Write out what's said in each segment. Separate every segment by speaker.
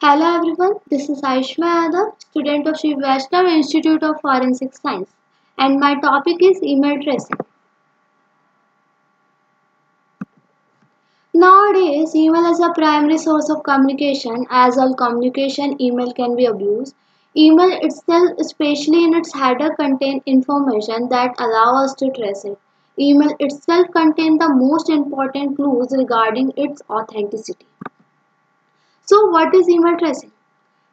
Speaker 1: Hello everyone, this is Ayushma Yadav, student of Sri Vaishnav Institute of Forensic Science and my topic is email tracing. Nowadays, email is a primary source of communication as all communication email can be abused. Email itself, especially in its header, contain information that allow us to trace it. Email itself contains the most important clues regarding its authenticity. So what is email tracing?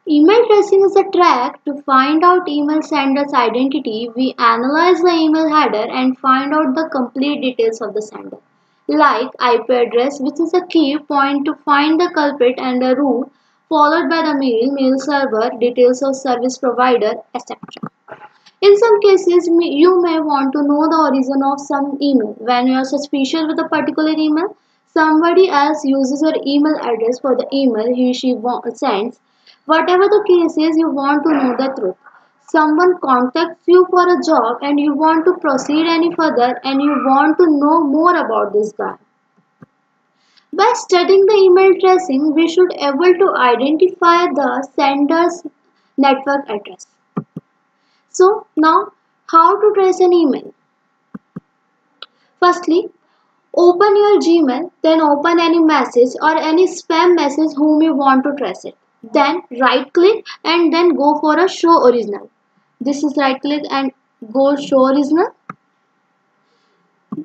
Speaker 1: Email tracing is a track to find out email sender's identity. We analyze the email header and find out the complete details of the sender. Like IP address which is a key point to find the culprit and the route followed by the mail, mail server, details of service provider, etc. In some cases, you may want to know the origin of some email. When you are suspicious with a particular email, somebody else uses your email address for the email he she sends. Whatever the case is you want to know the truth. Someone contacts you for a job and you want to proceed any further and you want to know more about this guy. By studying the email tracing we should able to identify the sender's network address. So now how to trace an email? Firstly Open your Gmail, then open any message or any spam message whom you want to trace it. Then right click and then go for a show original. This is right click and go show original.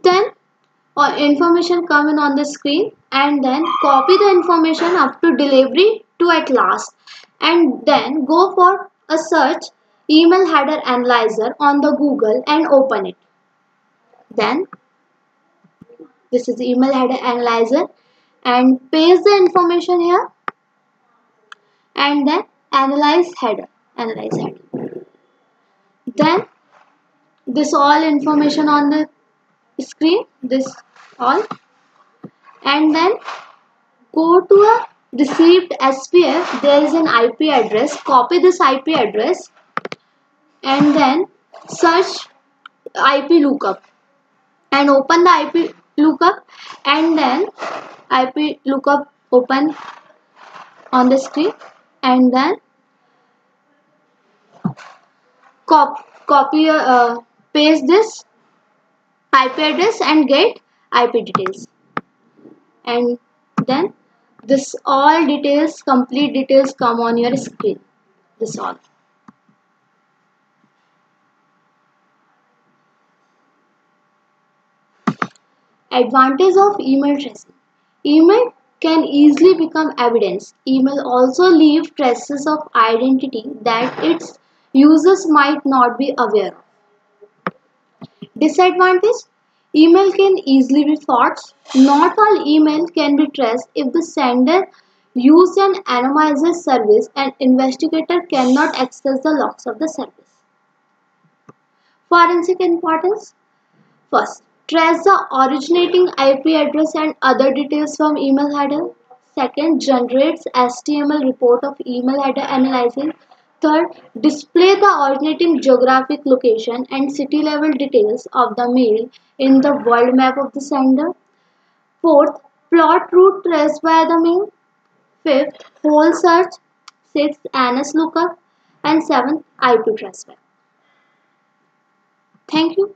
Speaker 1: Then uh, information coming on the screen and then copy the information up to delivery to at last and then go for a search email header analyzer on the Google and open it. Then this is the email header analyzer. And paste the information here. And then analyze header. Analyze header. Then this all information on the screen. This all. And then go to a received SPF there is an IP address. Copy this IP address. And then search IP lookup. And open the IP lookup and then IP lookup open on the screen and then cop copy uh, paste this IP address and get IP details. And then this all details complete details come on your screen. This all Advantage of email tracing. Email can easily become evidence. Email also leave traces of identity that its users might not be aware of. Disadvantage Email can easily be forged. Not all email can be traced if the sender used an anonymizer service and investigator cannot access the logs of the service. Forensic importance First, Trace the originating IP address and other details from email header. Second, generates HTML report of email header analyzing. Third, display the originating geographic location and city level details of the mail in the world map of the sender. Fourth, plot route traced by the mail. Fifth, WHOIS search. Sixth, ANS lookup. And seventh, IP trace Thank you.